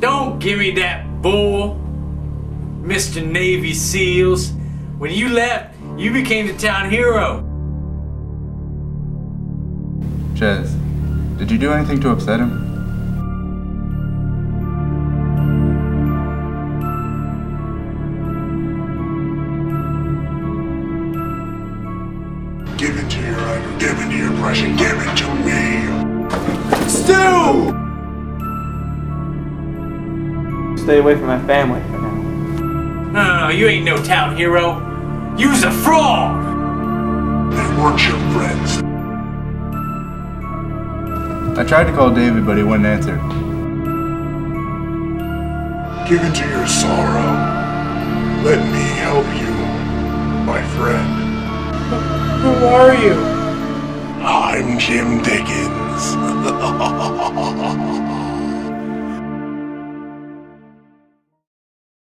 Don't give me that bull, Mr. Navy SEALs. When you left, you became the town hero. Ches, did you do anything to upset him? Give it to your give it to your Russian, give it to me. Stu! Stay away from my family for now. No, no, no, you ain't no town hero. You's a fraud! They weren't your friends. I tried to call David, but he wouldn't answer. Give it to your sorrow. Let me help you, my friend. Who are you? I'm Jim Dickins.